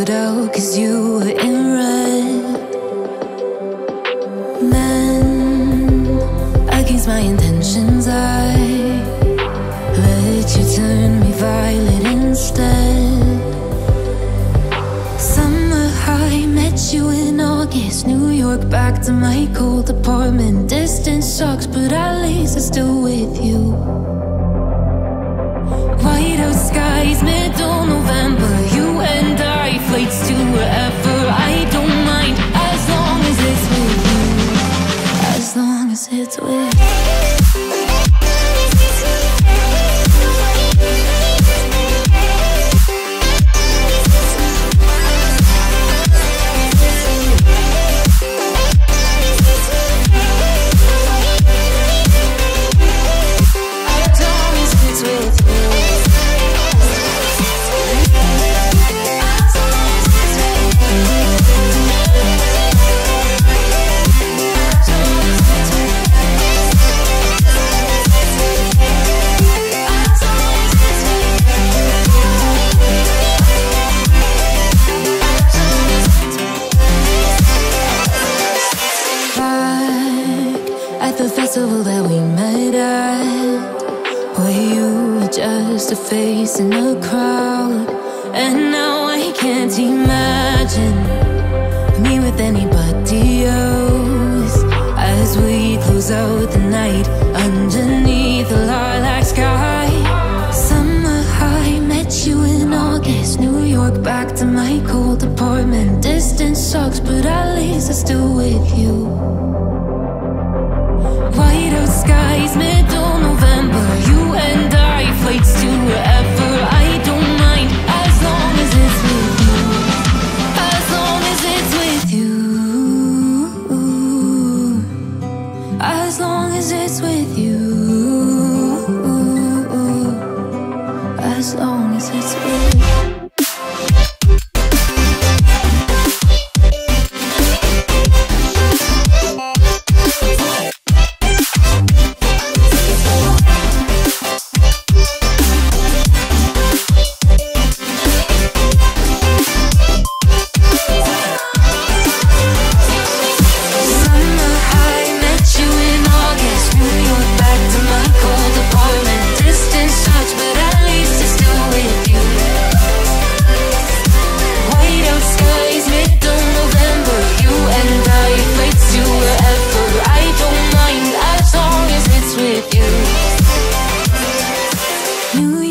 stood out cause you were in red. Then, against my intentions, I let you turn me violet instead. Summer high, met you in August. New York, back to my cold apartment. Distance sucks, but at least I'm still with you. Wherever. I don't mind as long as it's with you. As long as it's with festival that we met at Where you were just a face in a crowd. And now I can't imagine Me with anybody else. As we close out the night Underneath the lilac sky. Summer high, met you in August New York, back to my cold apartment. Distance sucks, but at least I'm still with you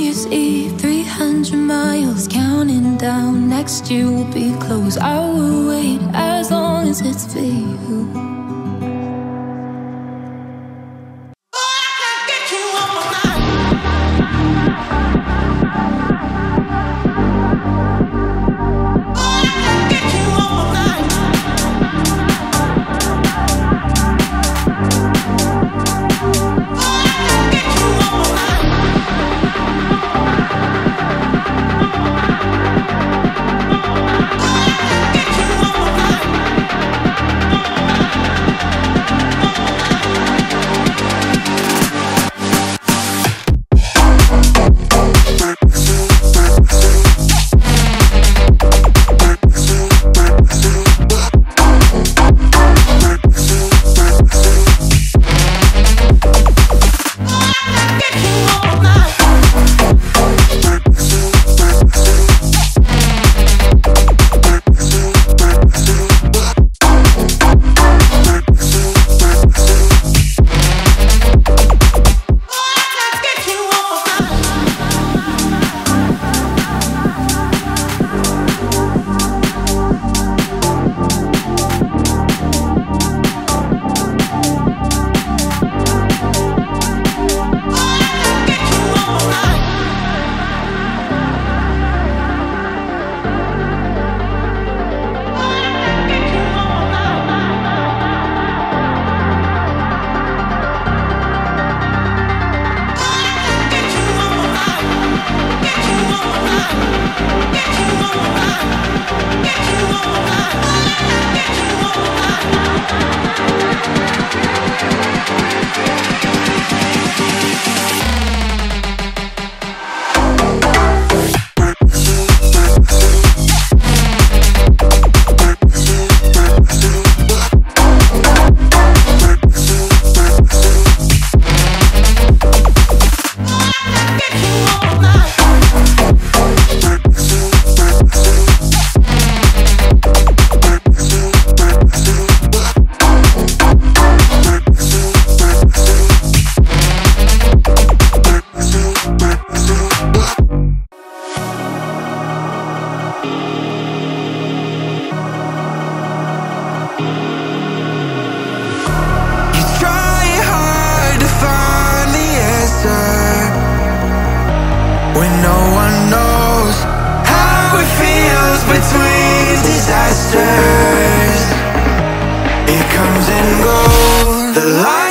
Year's Eve, 300 miles, counting down. Next year will be close. I will wait as long as it's for you. Comes and goes. The light